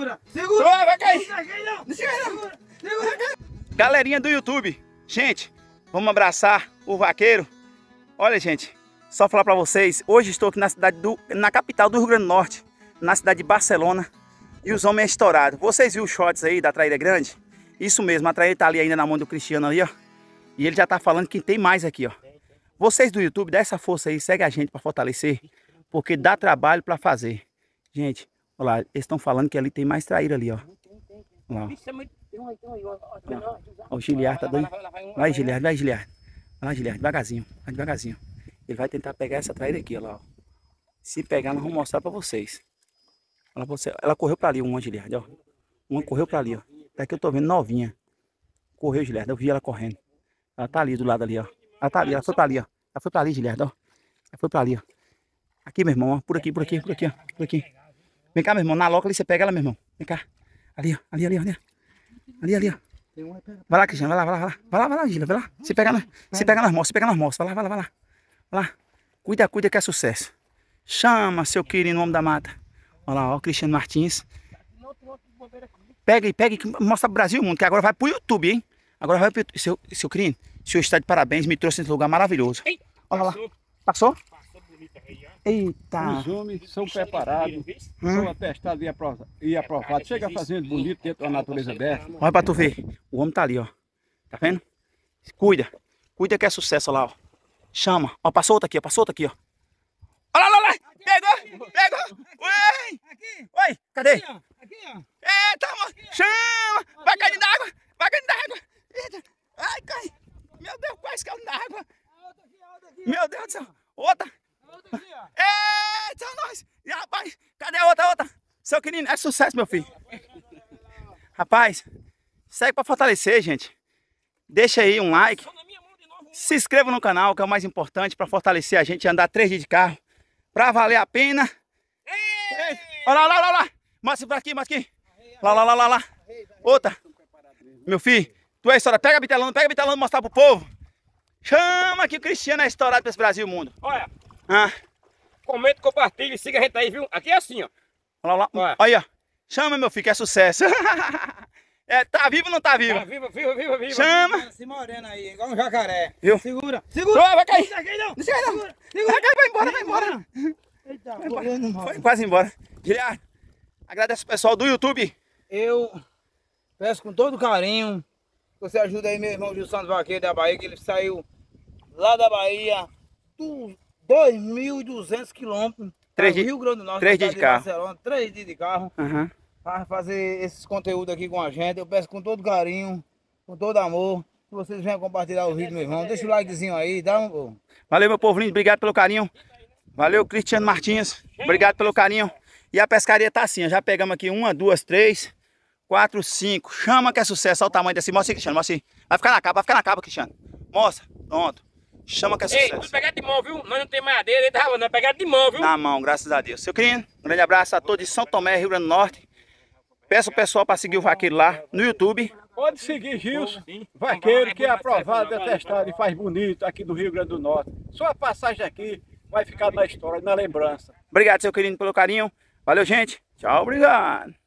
Segura! vai cair! Não Segura! Galerinha do YouTube, gente, vamos abraçar o vaqueiro. Olha, gente, só falar para vocês, hoje estou aqui na cidade do, na capital do Rio Grande do Norte, na cidade de Barcelona, e os homens estourados. Vocês viram os shots aí da traíra grande? Isso mesmo, a traíra tá ali ainda na mão do Cristiano ali, ó. E ele já tá falando que tem mais aqui, ó. Vocês do YouTube, dá essa força aí, segue a gente para fortalecer, porque dá trabalho para fazer. Gente, olha lá, eles estão falando que ali tem mais traíra ali, ó. Lá, ó. O Giliar tá doido. Vai, Giliar, vai, Giliar. Vai lá, devagarzinho, vai devagarzinho. Ele vai tentar pegar essa traíra aqui, lá, ó. Se pegar, nós vamos mostrar para vocês. Olha você, ela correu para ali, uma Giliard, ó. Uma correu para ali, ó. Daqui eu tô vendo novinha. Correu, Giliard, eu vi ela correndo. Ela tá ali do lado ali, ó. Ela tá ali, ela foi para ali, ó. Ela foi para ali, Giliard, ó. Ela foi para ali, ó. Aqui, meu irmão, ó. Por aqui, por aqui, por aqui, ó. Por aqui. Vem cá, meu irmão. Na loca ali você pega ela, meu irmão. Vem cá. Ali, ó. Ali, ali, ali. Ali, ali, ó. Vai lá, Cristiano. Vai lá, vai lá, vai lá. Vai lá, vai lá, Gila. Vai lá. Se pegar, se pegar nas moças, se pegar nas moças. Vai lá, vai lá, vai lá. Vai lá. Cuida, cuida que é sucesso. Chama, seu querido homem da mata. Olha lá, ó, o Cristiano Martins. Pega e pega e mostra pro Brasil e mundo, que agora vai pro YouTube, hein? Agora vai pro Seu, seu querido, o senhor está de parabéns, me trouxe nesse lugar maravilhoso. Olha lá. Passou? Eita! Os homens são preparados, hum? são atestados e aprovados. Chega fazendo bonito dentro da natureza aberta. Olha pra tu ver. O homem tá ali, ó. Tá vendo? Cuida. Cuida que é sucesso lá, ó. Chama. Ó, passou outra aqui, ó. Passou outra aqui, ó. Olha lá, olha lá. Pegou, pegou. Ué. Oi, cadê? Aqui, ó. Aqui, ó. Eita, mano. Chama. Vai cair d'água. Vai cair d'água. Eita. Ai, cai. Meu Deus, quase caiu d'água. Meu Deus do céu. Outra. Eita, nós. E a outra, outra? Seu querido, é sucesso, meu filho. Rapaz, segue pra fortalecer, gente. Deixa aí um like. Se inscreva no canal, que é o mais importante para fortalecer a gente andar três dias de carro. Pra valer a pena. Olha lá, olha lá, olha lá. Mostra pra aqui, mostra aqui. Lá, lá, lá, lá, lá. Outra. Meu filho, tu é história. Pega a bitelando, pega a bitelando mostrar pro povo. Chama que o Cristiano é estourado pra esse Brasil e mundo. Olha. Ah. Comenta, compartilha, siga a gente aí, viu? Aqui é assim, ó. Olha lá, Olha. Olha. ó. Chama, meu filho, que é sucesso. É, tá vivo ou não tá vivo? Tá vivo, vivo, vivo, vivo. Chama. Se morena aí, igual um jacaré. Viu? Segura. Segura. Oh, vai cair. Não cai não. Não cai não. Segura. Segura. Vai cair, vai embora, vai embora. Eita, foi, foi quase embora. Giliar, agradeço o pessoal do YouTube. Eu peço com todo carinho que você ajude aí meu irmão Gil Santos Vaqueiro da Bahia, que ele saiu lá da Bahia, 2.200 quilômetros. Três Rio Grande do Norte. Três dias de carro. Barcelona, três dias de carro. Uhum para fazer esses conteúdos aqui com a gente. Eu peço com todo carinho, com todo amor, que vocês venham compartilhar o vídeo, meu irmão. Deixa o likezinho aí, dá um... Valeu, meu povo lindo, obrigado pelo carinho. Valeu, Cristiano Martins, obrigado pelo carinho. E a pescaria tá assim, já pegamos aqui uma, duas, três, quatro, cinco. Chama que é sucesso, olha o tamanho desse. Mostra aí, Cristiano, mostra aí. Vai ficar na capa, vai ficar na capa, Cristiano. Mostra, pronto. Chama que é sucesso. Ei, tudo pegado de mão, viu? Nós não tem ele tava, não é pegado de mão, viu? Na mão, graças a Deus. Seu querido, um grande abraço a todos de São Tomé, Rio Grande do Norte. Peço o pessoal para seguir o vaqueiro lá no YouTube. Pode seguir Gilson, vaqueiro que é aprovado, atestado e faz bonito aqui do Rio Grande do Norte. Sua passagem aqui vai ficar na história, na lembrança. Obrigado, seu querido, pelo carinho. Valeu, gente. Tchau, obrigado.